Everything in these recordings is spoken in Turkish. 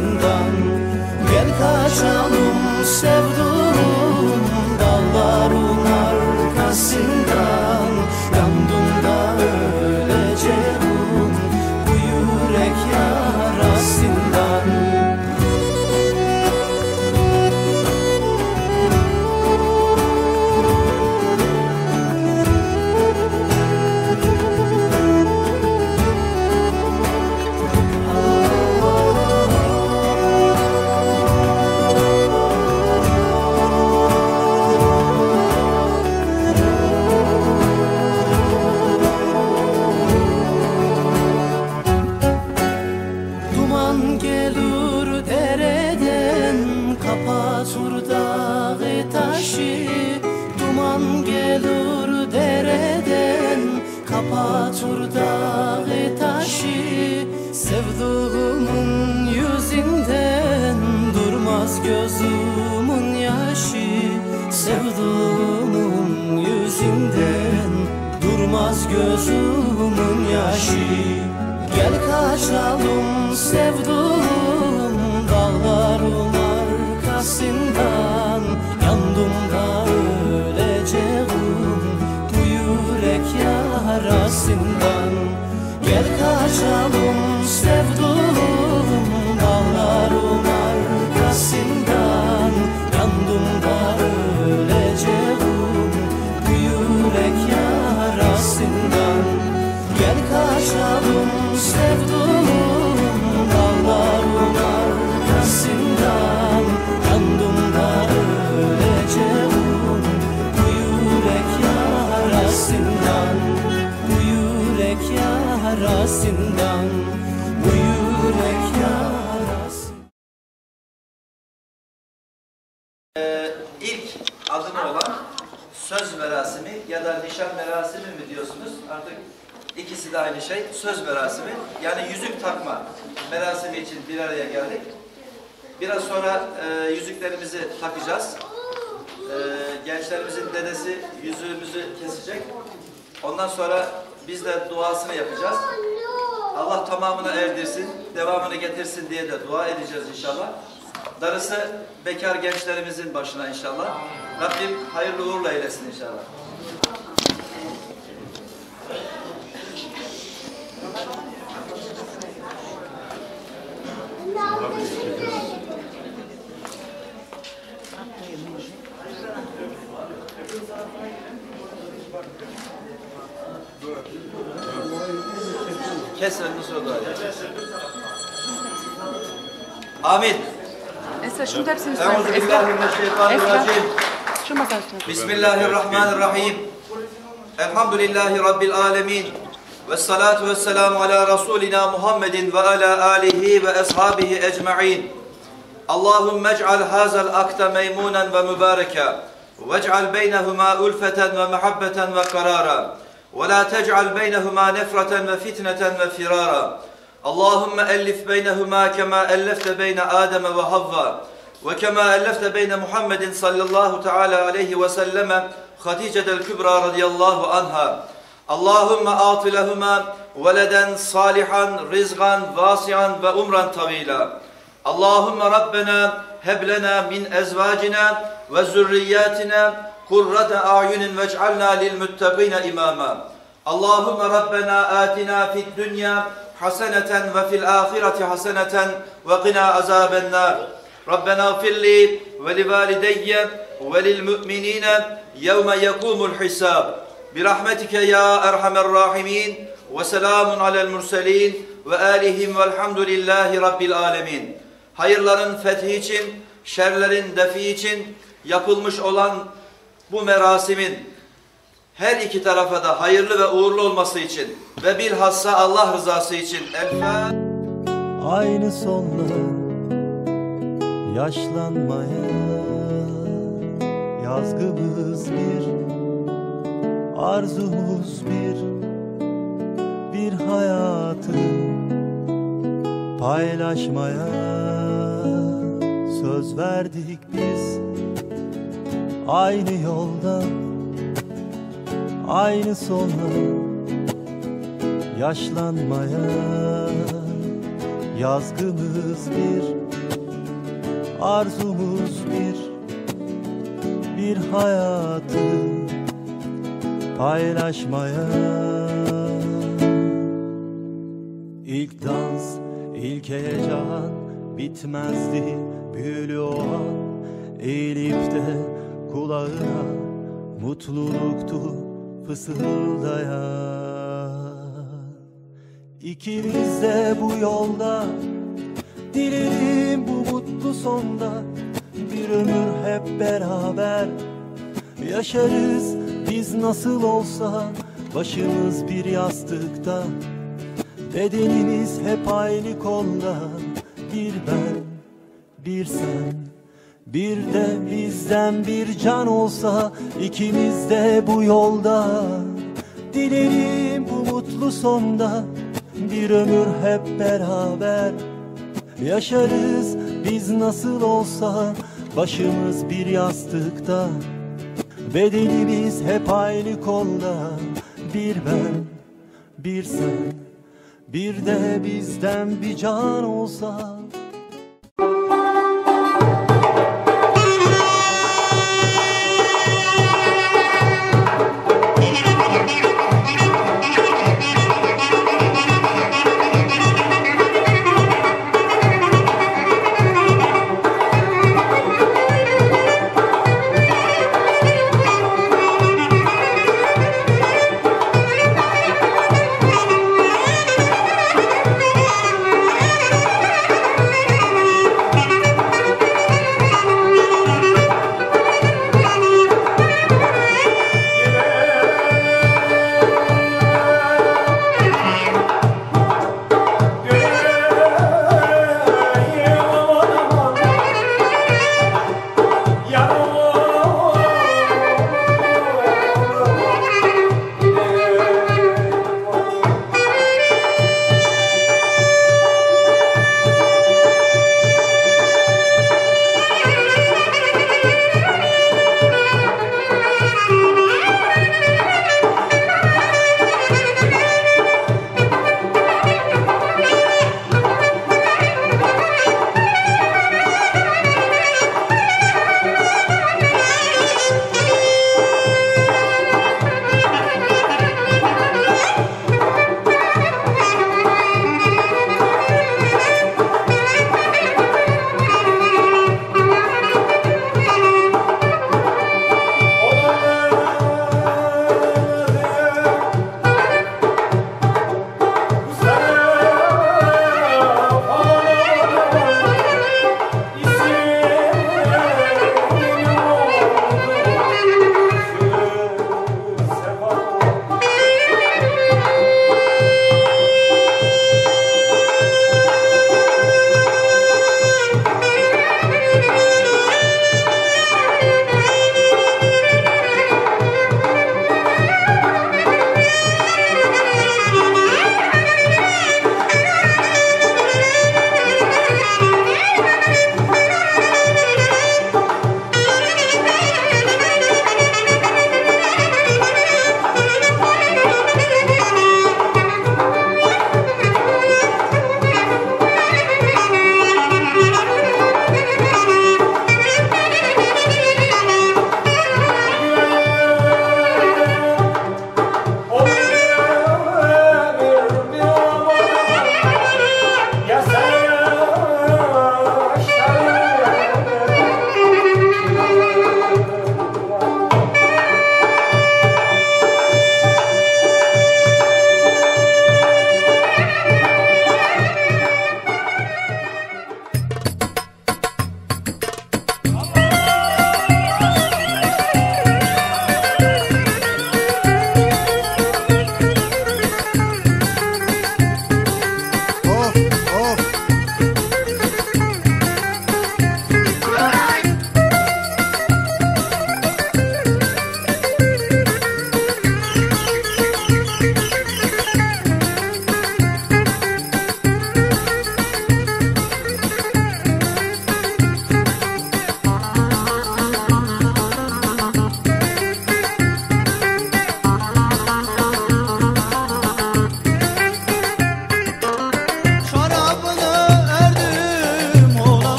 yarasından Gel kaçalım sevduğum yarasından Gel kaçalım sevduğum dağların arkasından Yandım da öleceğim bu yürek yarasından. Gel kaçalım sevduğum yarasından Bu yürek yarasından Ee, ilk adını olan söz merasimi ya da nişan merasimi mi diyorsunuz? Artık ikisi de aynı şey. Söz merasimi yani yüzük takma merasimi için bir araya geldik. Biraz sonra e, yüzüklerimizi takacağız. E, gençlerimizin dedesi yüzüğümüzü kesecek. Ondan sonra biz de duasını yapacağız. Allah tamamını erdirsin, devamını getirsin diye de dua edeceğiz inşallah. Darısı bekar gençlerimizin başına inşallah. Rabbim hayırlı uğurlu eylesin inşallah. Kes önünü dua edelim. Amin. Esra şunu da hepsini billahi Esra. mineşşeytanirracim. Şu üstüne. Bismillahirrahmanirrahim. Elhamdülillahi Rabbil alemin. Ve salatu ve selamu ala Resulina Muhammedin ve ala alihi ve ashabihi ecma'in. Allahümme ec'al hazal akta meymunen ve mübareka. Vec'al beynehuma ulfeten ve muhabbeten ve karara. Ve la tec'al beynehuma nefreten ve fitneten ve firara. Allahümme ellif beynehuma kema ellefte beyne Adem ve Havva. وكما ألفت بين محمد صلى الله تعالى عليه وسلم خديجة الكبرى رضي الله عنها اللهم أعط لهما ولدا صالحا رزقا واسعا وأمرا طويلا اللهم ربنا هب لنا من أزواجنا وذرياتنا قرة أعين واجعلنا للمتقين إماما اللهم ربنا آتنا في الدنيا حسنة وفي الآخرة حسنة وقنا عذاب النار ربنا اغفر لي ولوالدي وللمؤمنين يوم يقوم الحساب برحمتك يا أرحم الراحمين وسلام على المرسلين وآلهم والحمد لله رب العالمين Hayırların fethi için, şerlerin defi için yapılmış olan bu merasimin her iki tarafa da hayırlı ve uğurlu olması için ve bilhassa Allah rızası için El. Aynı sonlu Yaşlanmaya yazgımız bir Arzumuz bir Bir hayatı paylaşmaya Söz verdik biz Aynı yolda Aynı sonla Yaşlanmaya Yazgımız bir Arzumuz bir Bir hayatı Paylaşmaya. İlk dans, ilk heyecan Bitmezdi büyülü o an Eğilip de kulağına Mutluluktu fısıldayan. İkimiz de bu yolda Dilerim bu mutlu sonda. Bir ömür hep beraber Yaşarız. Biz nasıl olsa Başımız bir yastıkta. Bedenimiz hep aynı kolda. Bir ben, bir sen Bir de bizden bir can olsa ikimiz de bu yolda. Dilerim bu mutlu sonda Bir ömür hep beraber. Yaşarız biz nasıl olsa Başımız bir yastıkta. Bedenimiz hep aynı kolda. Bir ben, bir sen Bir de bizden bir can olsa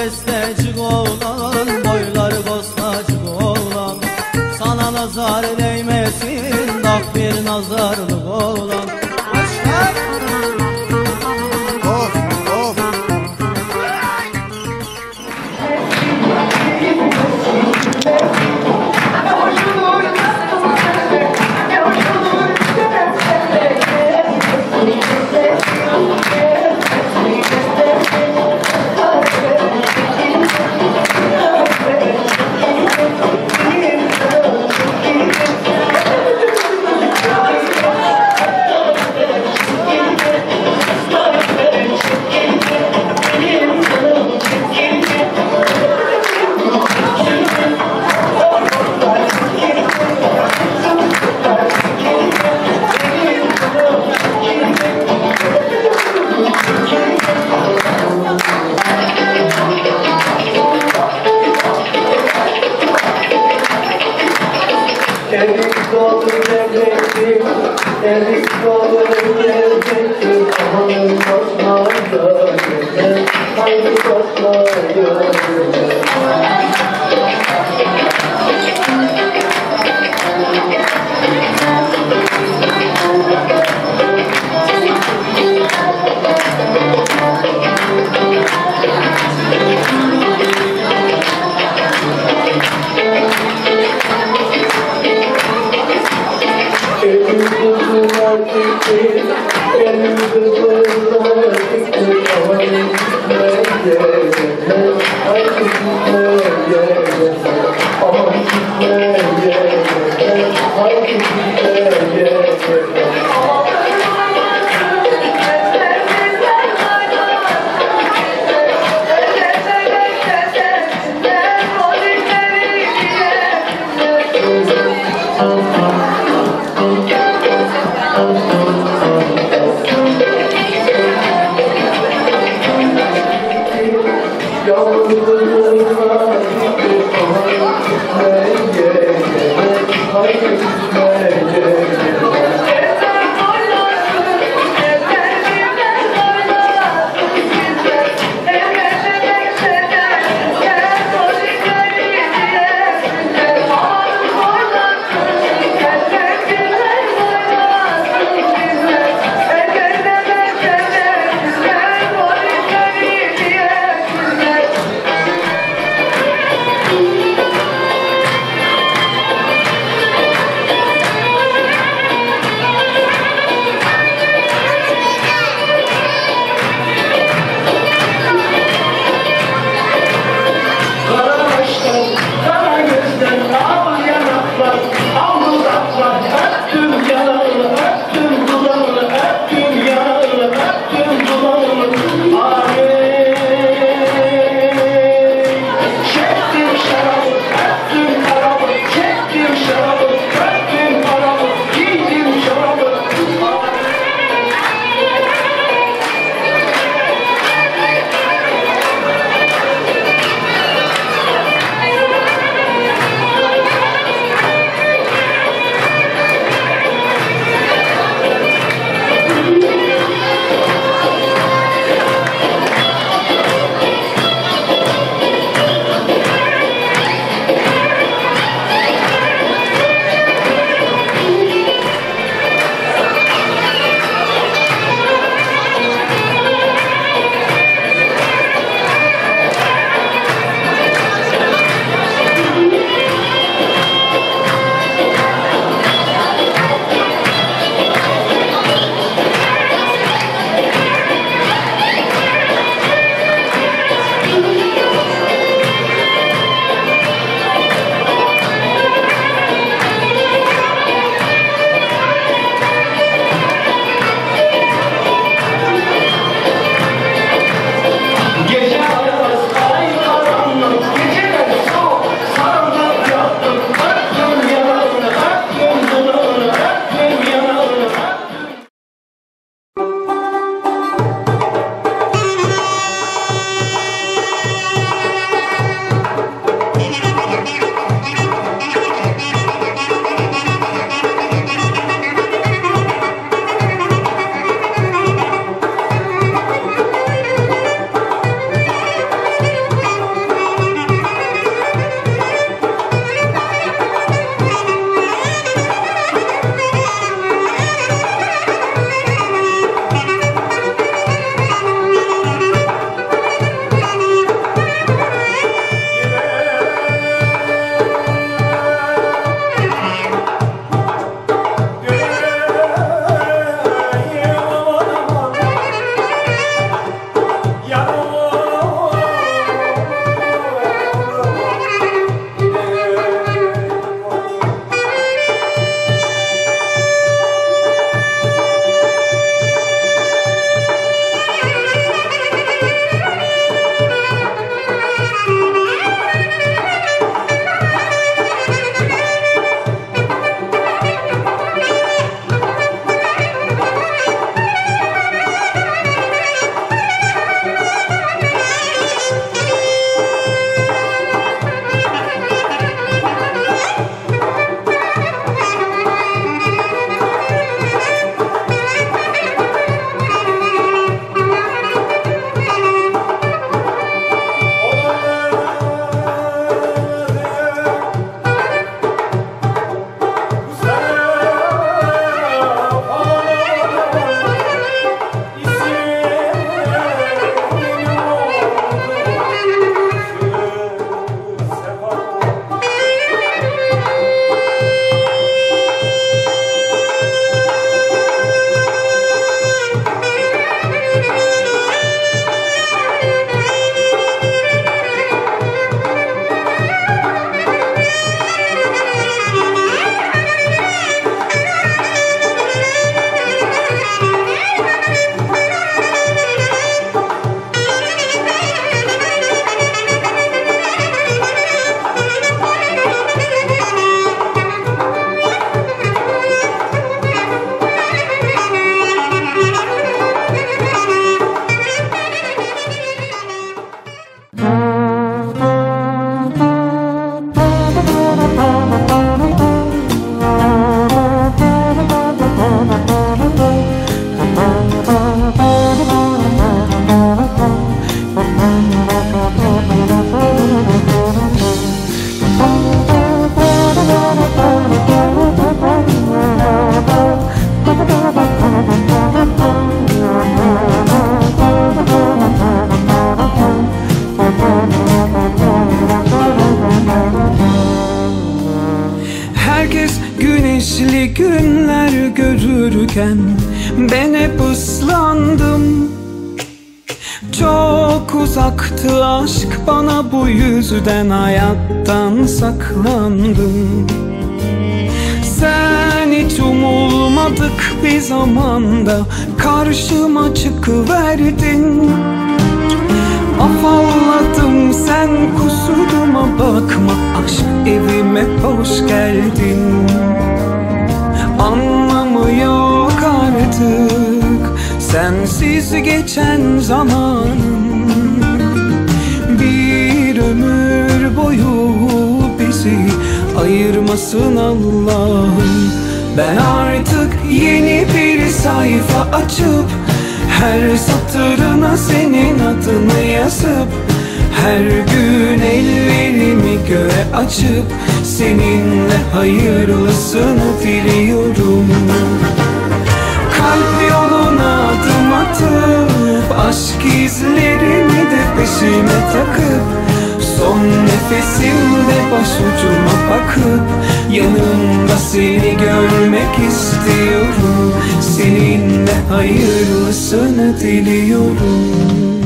bestecik oğlan Boyları bostacık oğlan Sana nazar değmesin Tak bir nazarlık oğlan zamanım Bir ömür boyu bizi ayırmasın Allah'ım. Ben artık yeni bir sayfa açıp Her satırına senin adını yazıp Her gün ellerimi göğe açıp Seninle hayırlısını diliyorum Kalp yoluna adım atıp Aşk izlerimi de peşime takıp Son nefesimde başucuma bakıp Yanımda seni görmek istiyorum. Seninle hayırlısını diliyorum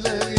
getirsin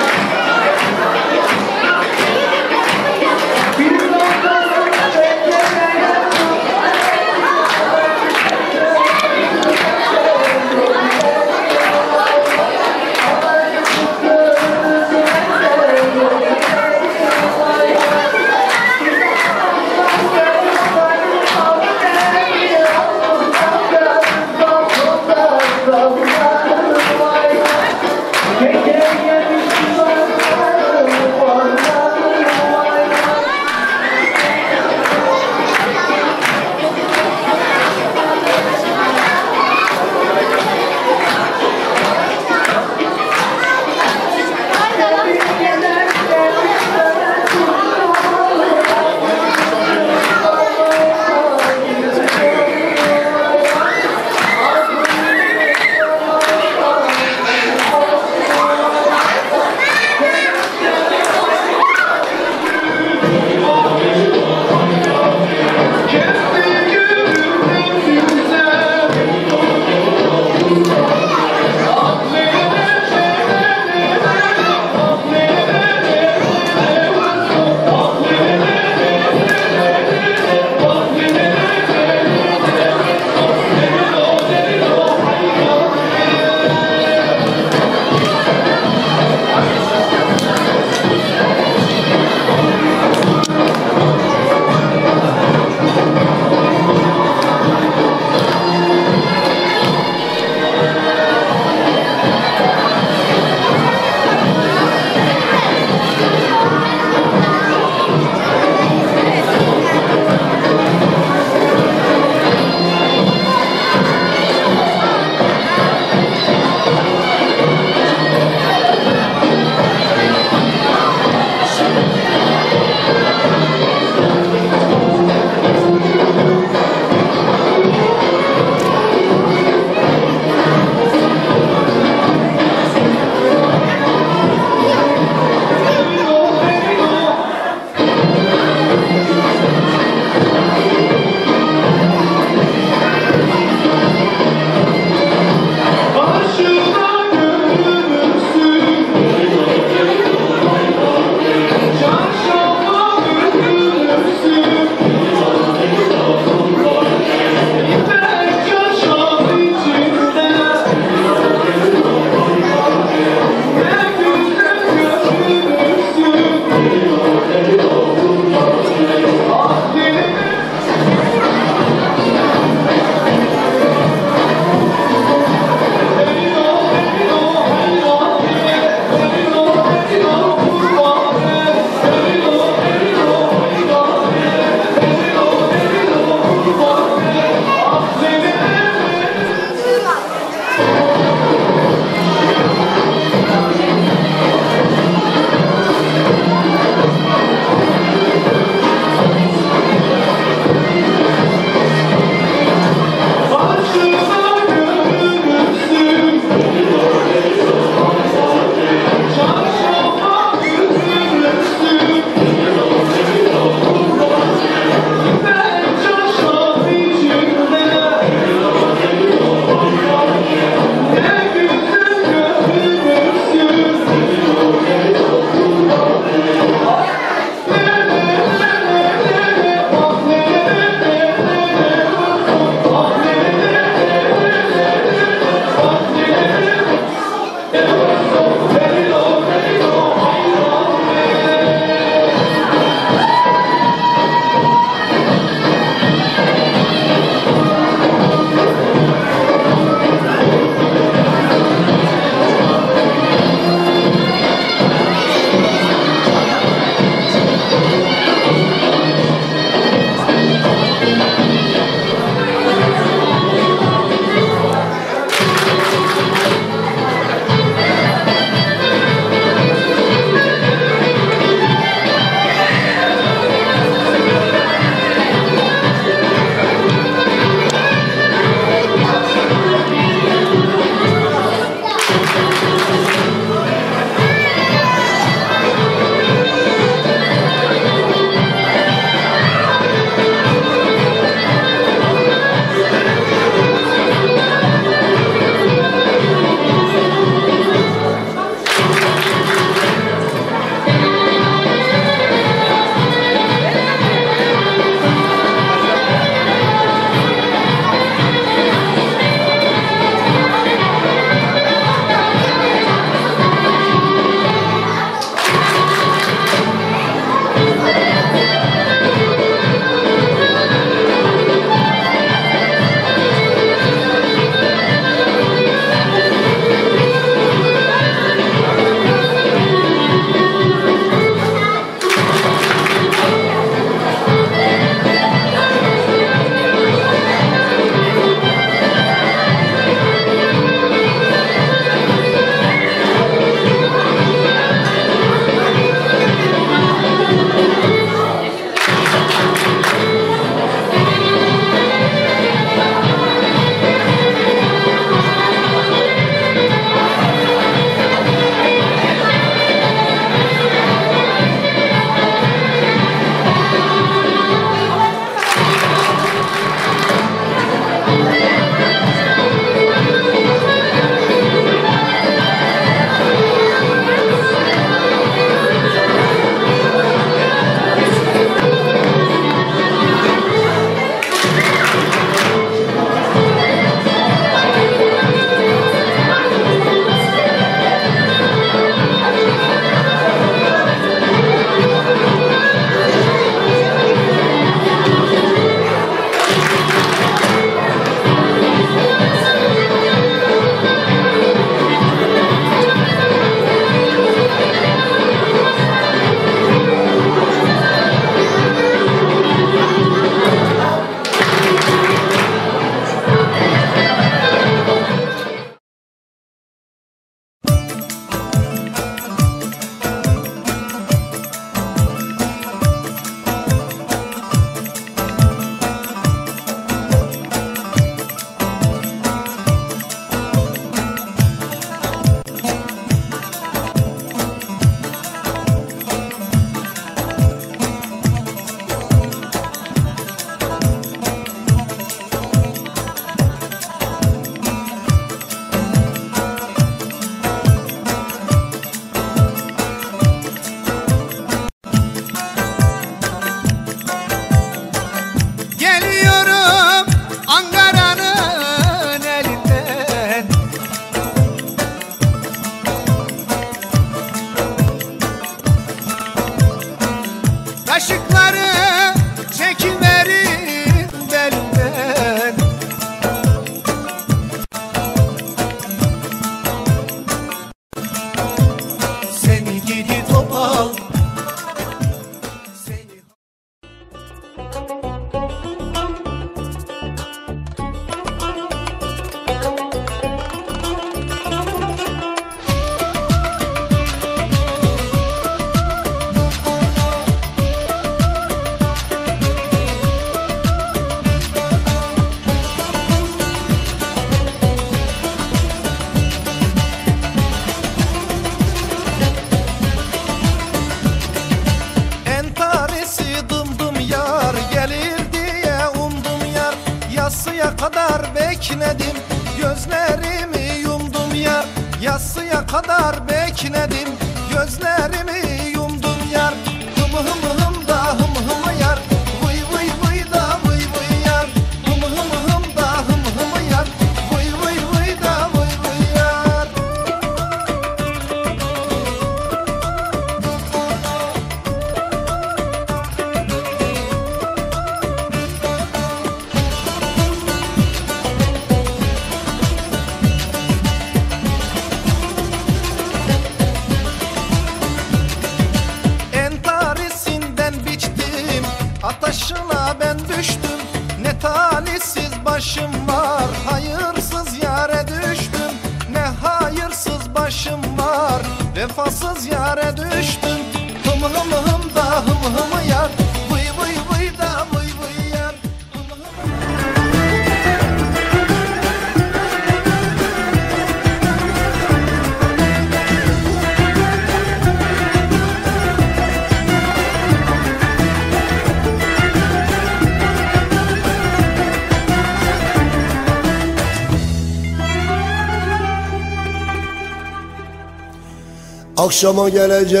Akşama geleceğim,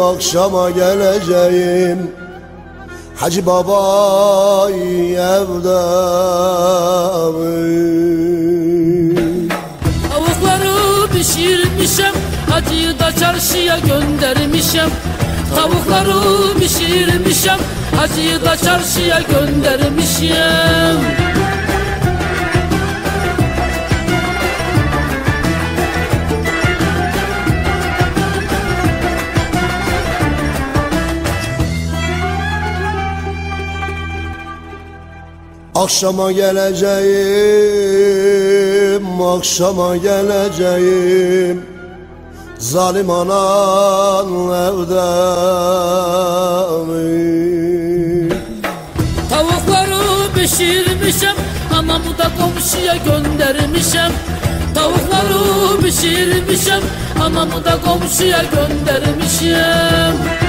akşama geleceğim. Hacı baba evde Tavukları pişirmişem, hacıyı da çarşıya göndermişem. Tavukları pişirmişem, hacıyı da çarşıya göndermişem. Akşama geleceğim, akşama geleceğim. Zalim anan evde Tavukları pişirmişim Anamı da komşuya göndermişim Tavukları pişirmişim Anamı da komşuya göndermişim